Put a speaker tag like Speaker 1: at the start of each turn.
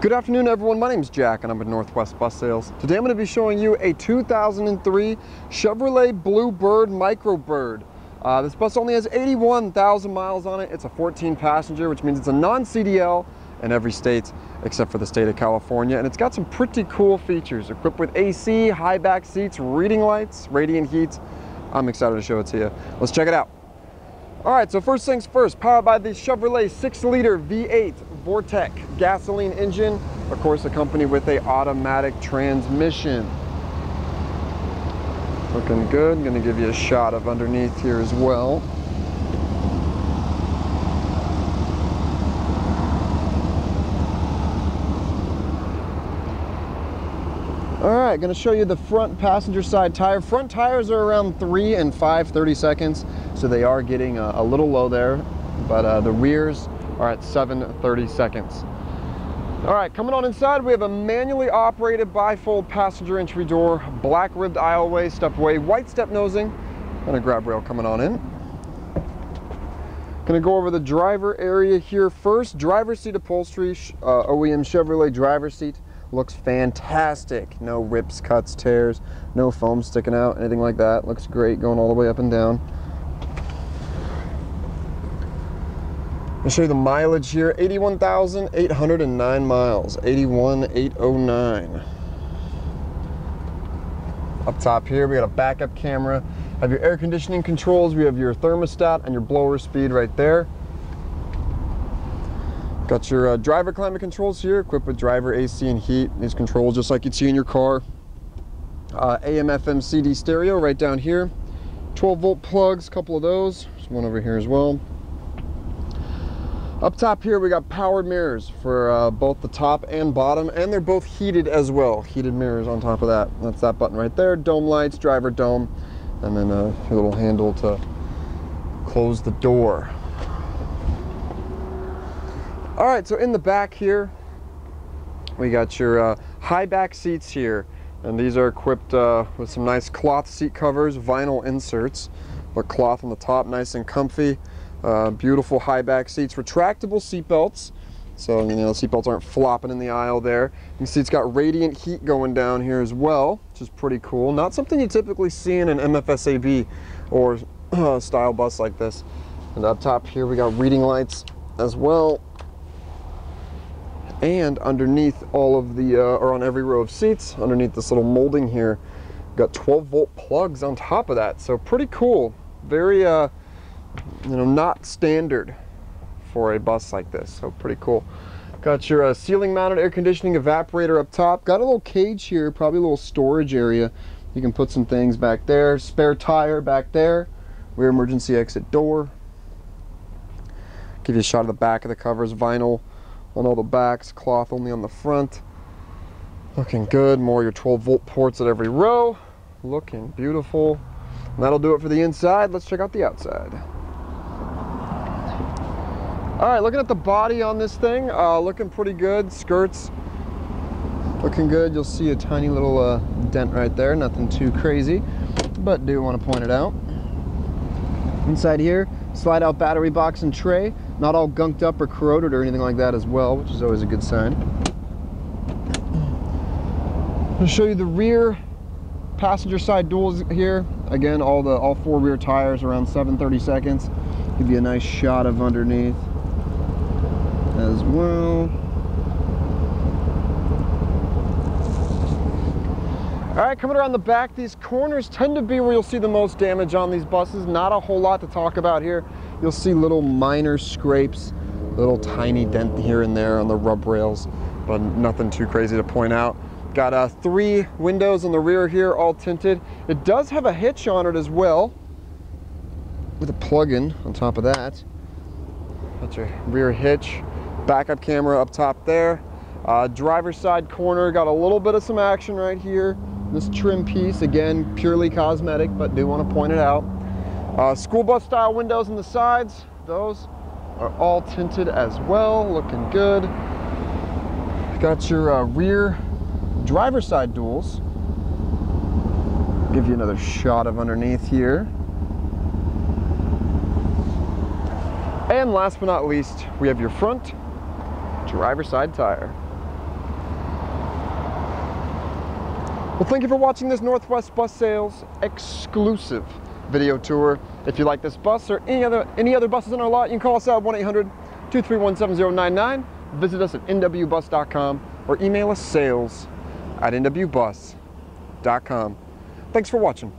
Speaker 1: Good afternoon everyone, my name is Jack and I'm with Northwest Bus Sales. Today I'm going to be showing you a 2003 Chevrolet Blue Bird Micro Bird. Uh, this bus only has 81,000 miles on it. It's a 14 passenger, which means it's a non-CDL in every state except for the state of California. And it's got some pretty cool features, equipped with AC, high back seats, reading lights, radiant heat. I'm excited to show it to you. Let's check it out. All right, so first things first, powered by the Chevrolet 6-liter V8 Vortec gasoline engine, of course accompanied with a automatic transmission. Looking good, gonna give you a shot of underneath here as well. Right, gonna show you the front passenger side tire. Front tires are around three and five 30 seconds, so they are getting a, a little low there, but uh, the rears are at seven 30 seconds. All right, coming on inside, we have a manually operated bifold passenger entry door, black ribbed aisleway, stepway, white step nosing, and a grab rail coming on in. Gonna go over the driver area here first. Driver seat upholstery, uh, OEM Chevrolet driver seat looks fantastic. No rips, cuts, tears, no foam sticking out, anything like that. Looks great going all the way up and down. I'll show you the mileage here, 81,809 miles, 81,809. Up top here, we got a backup camera, have your air conditioning controls, we have your thermostat and your blower speed right there. Got your uh, driver climate controls here, equipped with driver AC and heat. These controls just like you'd see in your car. Uh, AM, FM, CD stereo right down here. 12 volt plugs, couple of those. There's one over here as well. Up top here, we got power mirrors for uh, both the top and bottom, and they're both heated as well. Heated mirrors on top of that. That's that button right there. Dome lights, driver dome, and then a little handle to close the door. All right, so in the back here, we got your uh, high back seats here. And these are equipped uh, with some nice cloth seat covers, vinyl inserts, but cloth on the top, nice and comfy. Uh, beautiful high back seats, retractable seat belts. So, you know, seat belts aren't flopping in the aisle there. You can see it's got radiant heat going down here as well, which is pretty cool. Not something you typically see in an MFSAB or style bus like this. And up top here, we got reading lights as well and underneath all of the, uh, or on every row of seats, underneath this little molding here, got 12 volt plugs on top of that. So pretty cool. Very, uh, you know, not standard for a bus like this. So pretty cool. Got your uh, ceiling mounted air conditioning evaporator up top. Got a little cage here, probably a little storage area. You can put some things back there. Spare tire back there. Rear emergency exit door. Give you a shot of the back of the covers, vinyl on all the backs, cloth only on the front. Looking good, more your 12 volt ports at every row. Looking beautiful. And that'll do it for the inside. Let's check out the outside. All right, looking at the body on this thing, uh, looking pretty good. Skirts looking good. You'll see a tiny little uh, dent right there, nothing too crazy, but do want to point it out. Inside here, slide out battery box and tray. Not all gunked up or corroded or anything like that as well, which is always a good sign. I'll show you the rear passenger side duals here. Again, all the all four rear tires around 730 seconds. Give you a nice shot of underneath as well. All right, coming around the back, these corners tend to be where you'll see the most damage on these buses. Not a whole lot to talk about here. You'll see little minor scrapes, little tiny dent here and there on the rub rails, but nothing too crazy to point out. Got uh, three windows in the rear here, all tinted. It does have a hitch on it as well, with a plug-in on top of that. That's your rear hitch. Backup camera up top there. Uh, driver's side corner, got a little bit of some action right here. This trim piece, again, purely cosmetic, but do want to point it out. Uh, school bus style windows on the sides, those are all tinted as well, looking good. Got your uh, rear driver side duals. Give you another shot of underneath here. And last but not least, we have your front driver side tire. Well, thank you for watching this Northwest Bus Sales exclusive video tour. If you like this bus or any other any other buses in our lot, you can call us at 1-800-231-7099. Visit us at nwbus.com or email us sales at nwbus.com. Thanks for watching.